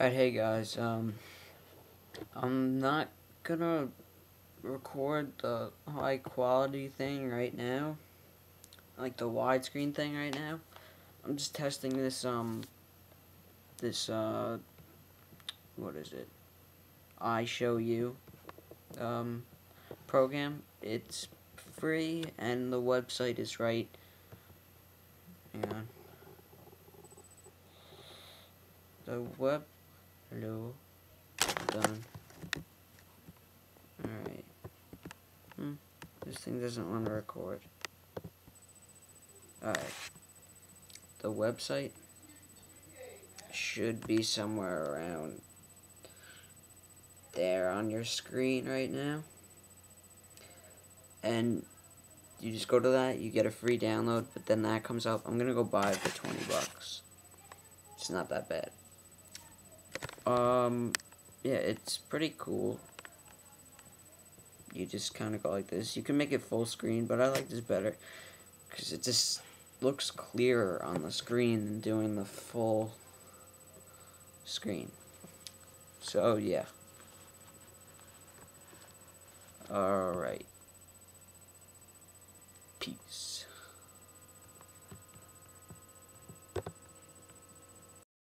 Alright, hey guys, um, I'm not gonna record the high quality thing right now, like the widescreen thing right now. I'm just testing this, um, this, uh, what is it? iShowU, um, program. It's free and the website is right. On. The web Hello. Done. Alright. Hmm. This thing doesn't want to record. Alright. The website should be somewhere around there on your screen right now. And you just go to that, you get a free download, but then that comes up. I'm gonna go buy it for 20 bucks. It's not that bad. Um, yeah, it's pretty cool. You just kind of go like this. You can make it full screen, but I like this better. Because it just looks clearer on the screen than doing the full screen. So, yeah. Alright. Peace.